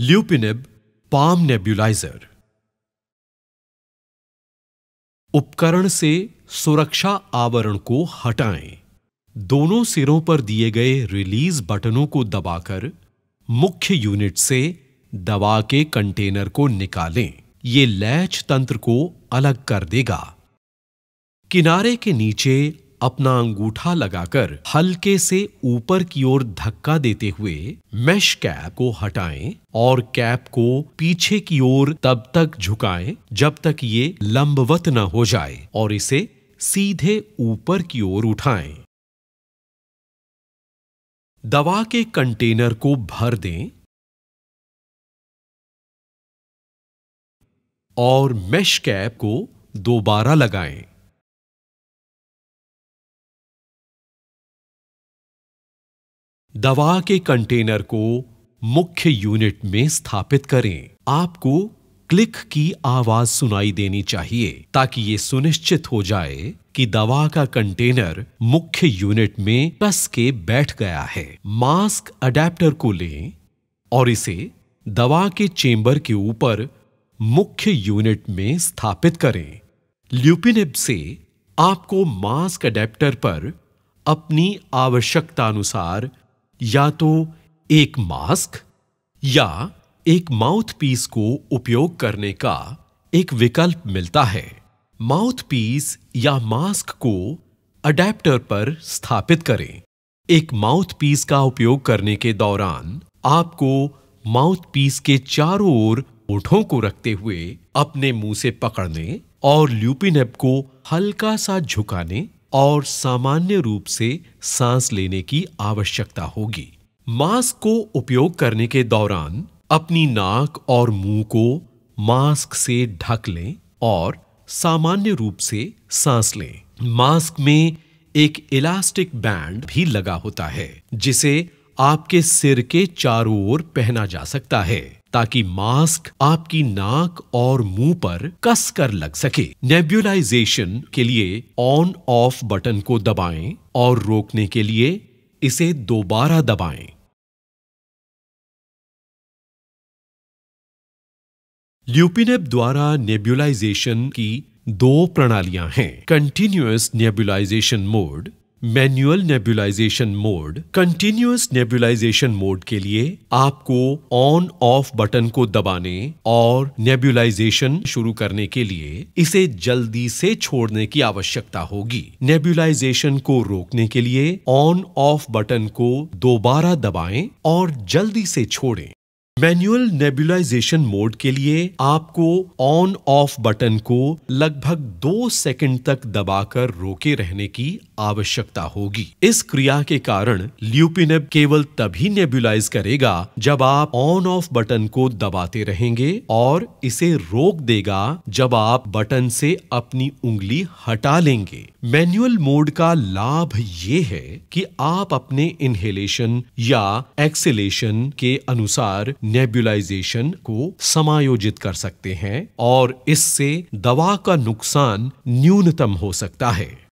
ल्यूपिनिब, palm nebuliser. उपकरण से सुरक्षा आवरण को हटाएँ। दोनों सिरों पर दिए गए रिलीज़ बटनों को दबाकर मुख्य यूनिट से दवा के कंटेनर को निकालें। ये लैच तंत्र को अलग कर देगा। किनारे के नीचे अपना अंगूठा लगाकर हल्के से ऊपर की ओर धक्का देते हुए मैश कैप को हटाएँ और कैप को पीछे की ओर तब तक झुकाएँ जब तक ये लंबवत न हो जाए और इसे सीधे ऊपर की ओर उठाएँ। दवा के कंटेनर को भर दें और मैश कैप को दोबारा लगाएँ। दवा के कंटेनर को मुख्य यूनिट में स्थापित करें। आपको क्लिक की आवाज़ सुनाई देनी चाहिए, ताकि ये सुनिश्चित हो जाए कि दवा का कंटेनर मुख्य यूनिट में कस के बैठ गया है। मास्क अडेप्टर को लें और इसे दवा के चेंबर के ऊपर मुख्य यूनिट में स्थापित करें। ल्यूपिनिब से आपको मास्क अडेप्टर पर अपनी आवश्यकता अनुसार या तो एक मास्क या एक माउथ पीस को उपयोग करने का एक विकल्प मिलता है। माउथ पीस या मास्क को अडेप्टर पर स्थापित करें। एक माउथ पीस का उपयोग करने के दौरान आपको माउथ पीस के चारों ओर ओठों को रखते हुए अपने मुँह से पकड़ने और ल्यूपिनेप को हल्का सा झुकाने और सामान्य रूप से सांस लेने की आवश्यकता होगी। मास्क को उपयोग करने के दौरान अपनी नाक और मुँह को मास्क से ढक लें और सामान्य रूप से सांस लें। मास्क में एक इलास्टिक बैंड भी लगा होता है, जिसे आपके सिर के चारों ओर पहना जा सकता है। ताकि मास्क आपकी नाक और मुँह पर कस कर लग सके। नेब्यूलाइजेशन के लिए ऑन ऑफ़ बटन को दबाएँ और रोकने के लिए इसे दोबारा दबाएँ। ल्यूपिनेब द्वारा नेब्यूलाइजेशन की दो प्रणालियाँ हैं। Continuous nebulisation mode manual nebulisation mode continuous nebulisation mode के लिए आपको ऑन ऑफ़ बटन को दबाने और नेबुलाइजेशन शुरू करने के लिए इसे जल्दी से छोड़ने की आवश्यकता होगी। नेबुलाइजेशन को रोकने के लिए ऑन ऑफ़ बटन को दोबारा दबाएँ और जल्दी से छोड़ें। मैनुअल नेबुलाइजेशन मोड के लिए आपको ऑन ऑफ़ बटन को लगभग दो सेकंड तक दबाकर रोके रहने की आवश्यकता होगी। इस क्रिया के कारण ल्यूपिनेब केवल तभी नेबुलाइज करेगा जब आप ऑन ऑफ़ बटन को दबाते रहेंगे और इसे रोक देगा जब आप बटन से अपनी उंगली हटा लेंगे। मैनुअल मोड का लाभ ये है कि आप अपने इनहेलेशन या एक्सेलेशन के अनुसार नेबुलाइजेशन को समायोजित कर सकते हैं और इससे दवा का नुकसान न्यूनतम हो सकता है।